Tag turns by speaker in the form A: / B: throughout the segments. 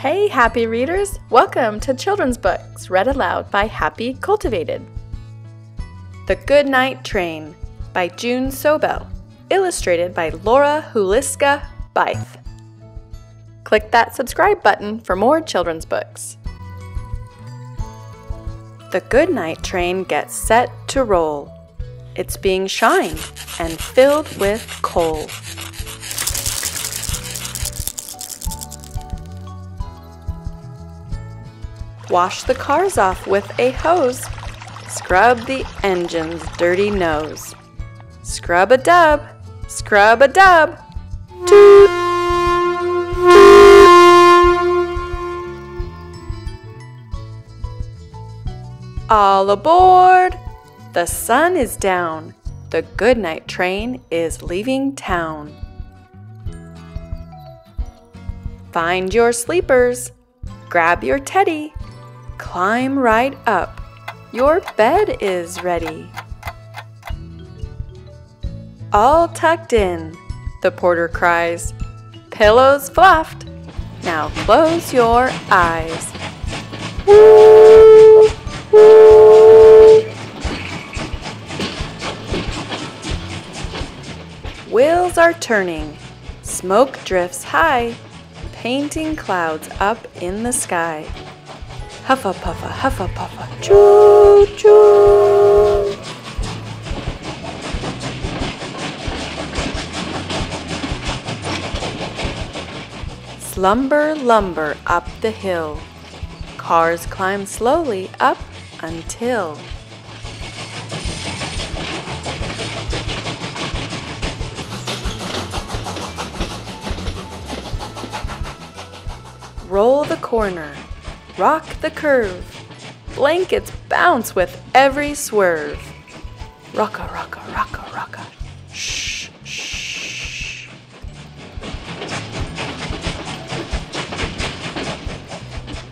A: Hey, happy readers! Welcome to Children's Books read aloud by Happy Cultivated. The Good Night Train by June Sobel, illustrated by Laura Huliska Beith. Click that subscribe button for more children's books. The Good Night Train gets set to roll. It's being shined and filled with coal. Wash the cars off with a hose. Scrub the engine's dirty nose. Scrub a dub, scrub a dub. Toot, All aboard! The sun is down. The goodnight train is leaving town. Find your sleepers. Grab your teddy. Climb right up. Your bed is ready. All tucked in, the porter cries. Pillows fluffed. Now close your eyes. Wheels are turning. Smoke drifts high, painting clouds up in the sky. Huffa puffa, huffa puffa, choo choo. Slumber lumber up the hill. Cars climb slowly up until. Roll the corner, rock the curve, blankets bounce with every swerve. Rocka, rocka, rocka, rocka. Shh, shh.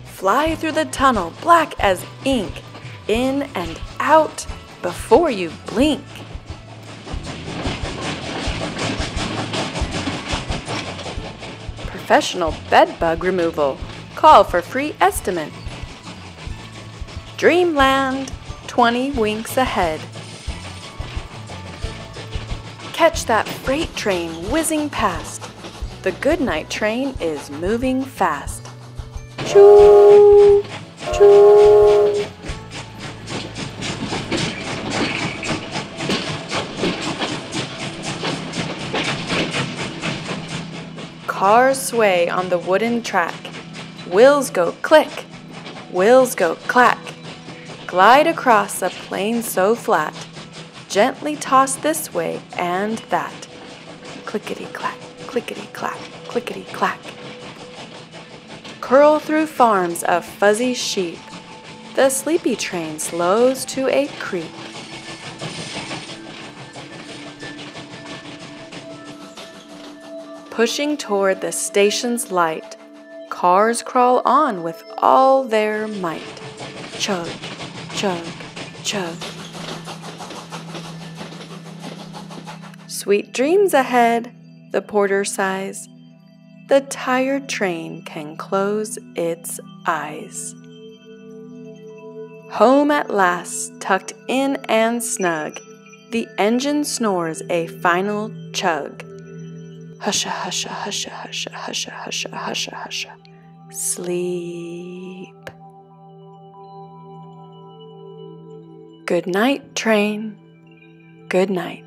A: Fly through the tunnel, black as ink, in and out before you blink. Professional bed bug removal. Call for free estimate. Dreamland, 20 winks ahead. Catch that freight train whizzing past. The goodnight train is moving fast. Choo, choo. Cars sway on the wooden track. Wheels go click, wheels go clack. Glide across a plain so flat. Gently toss this way and that. Clickety clack, clickety clack, clickety clack. Curl through farms of fuzzy sheep. The sleepy train slows to a creep. Pushing toward the station's light, cars crawl on with all their might. Chug, chug, chug. Sweet dreams ahead, the porter sighs. The tired train can close its eyes. Home at last, tucked in and snug, the engine snores a final chug. Husha, husha, husha, husha, husha, husha, husha, husha. Sleep. Good night, train. Good night.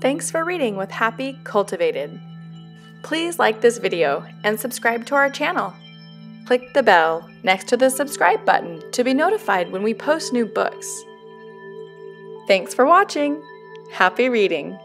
A: Thanks for reading with Happy Cultivated. Please like this video and subscribe to our channel. Click the bell next to the subscribe button to be notified when we post new books. Thanks for watching. Happy reading.